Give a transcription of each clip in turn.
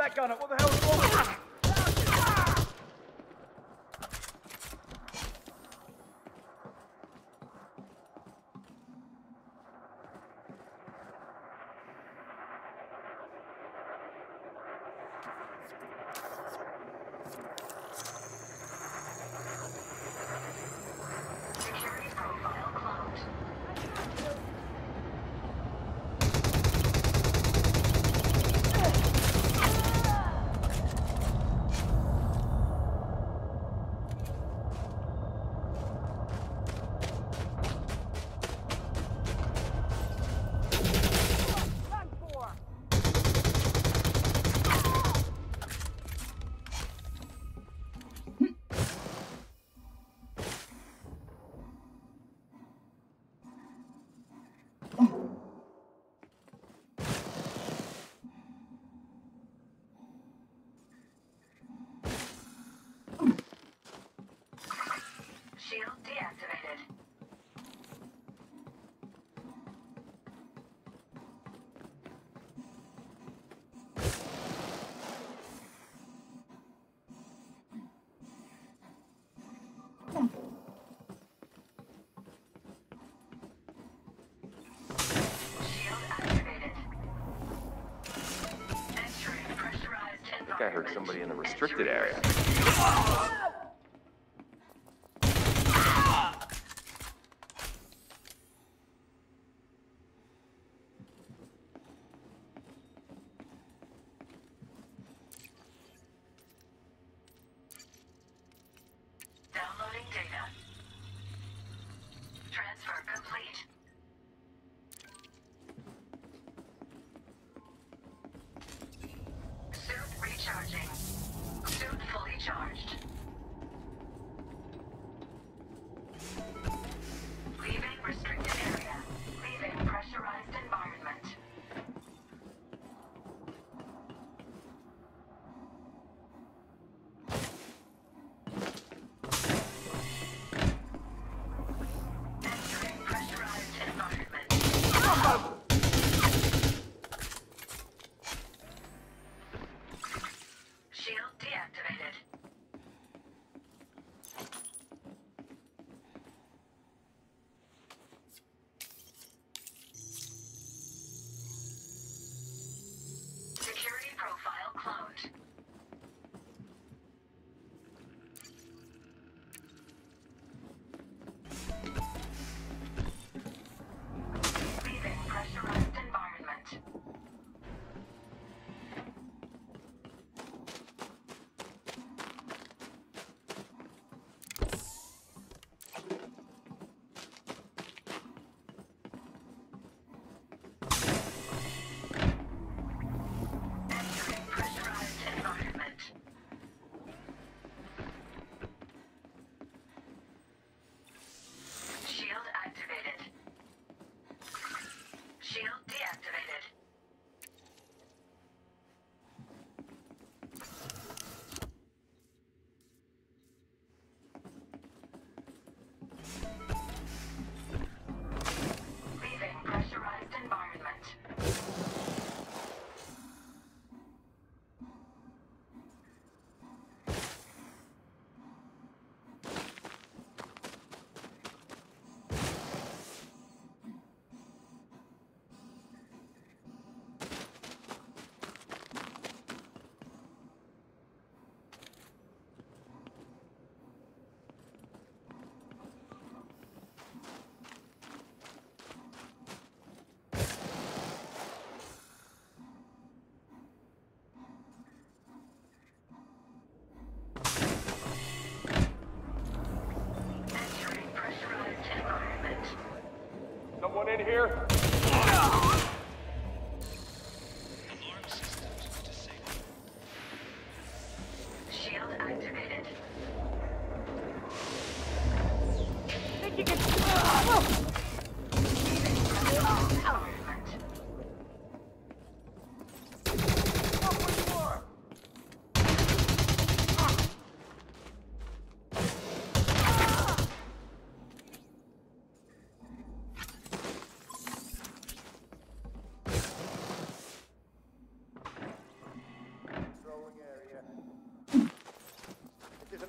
That gun up. What the hell's wrong with you? I heard somebody in the restricted area.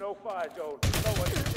No-fly zone. No one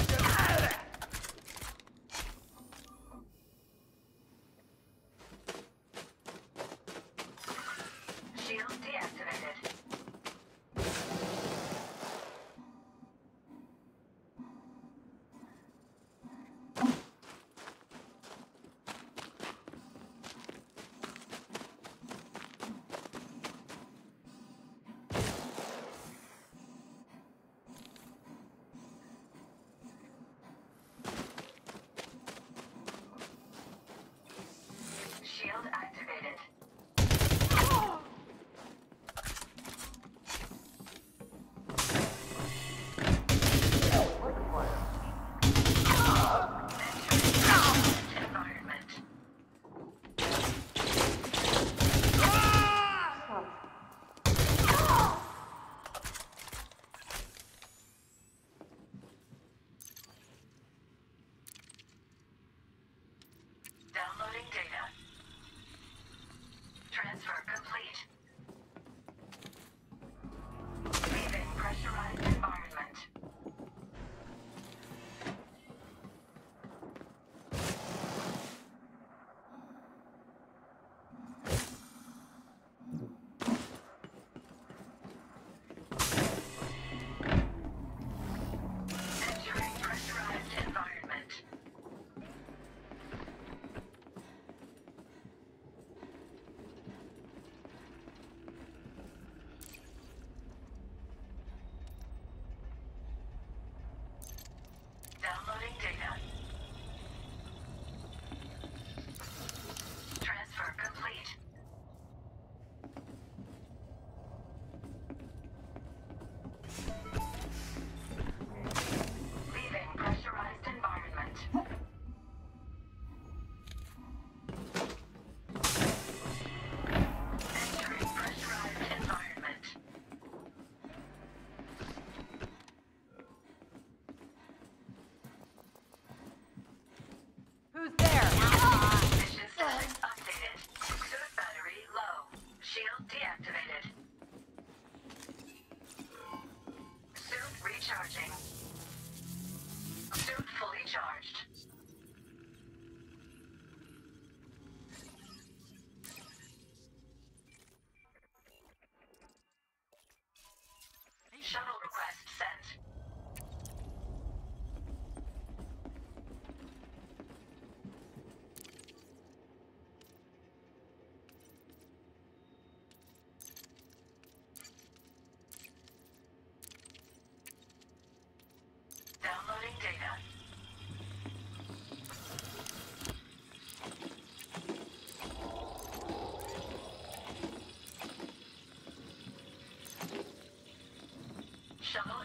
Shuttle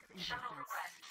Thanks, Shuttle request sent.